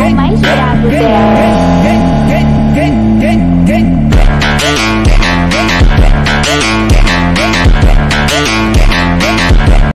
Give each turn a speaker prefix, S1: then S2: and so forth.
S1: Ou mais grave xe.